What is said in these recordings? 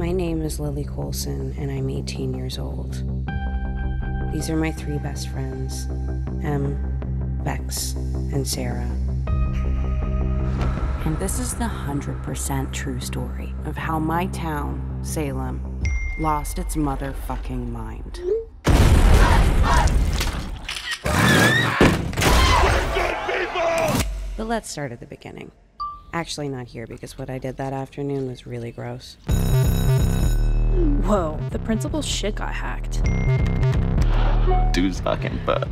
My name is Lily Colson, and I'm 18 years old. These are my three best friends Em, Bex, and Sarah. And this is the 100% true story of how my town, Salem, lost its motherfucking mind. But let's start at the beginning. Actually, not here because what I did that afternoon was really gross. Whoa, the principal's shit got hacked. Dude's fucking butt.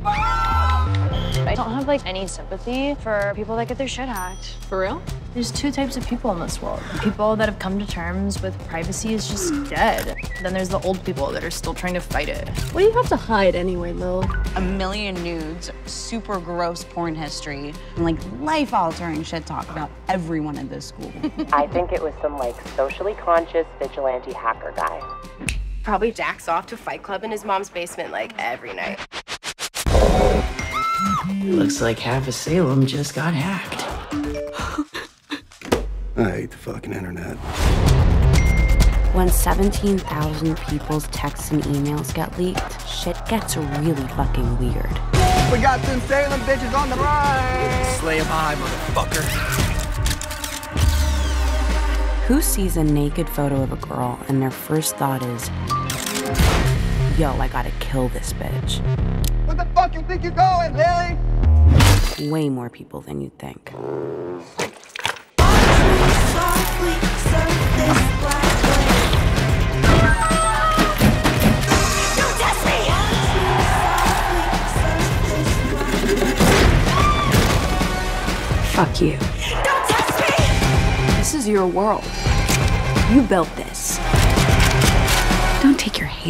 I don't have like any sympathy for people that get their shit hacked. For real? There's two types of people in this world. People that have come to terms with privacy is just dead. Then there's the old people that are still trying to fight it. What do you have to hide anyway, Lil? a million nudes, super gross porn history, and like life altering shit talk about everyone in this school. I think it was some like socially conscious vigilante hacker guy. Probably jacks off to Fight Club in his mom's basement like every night. Looks like half of Salem just got hacked. I hate the fucking internet. When 17,000 people's texts and emails get leaked, shit gets really fucking weird. We got some Salem bitches on the ride. Slay 'em high, motherfucker. Who sees a naked photo of a girl and their first thought is, yo, I gotta kill this bitch? Where the fuck you think you're going, Lily? Way more people than you'd think. Don't test me! Softly accept this last week. Fuck you. Don't test me! This is your world. You built this.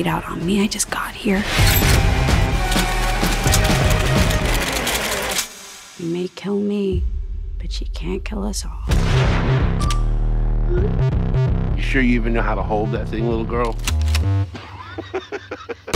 Out on me. I just got here. You may kill me, but you can't kill us all. You sure you even know how to hold that thing, little girl?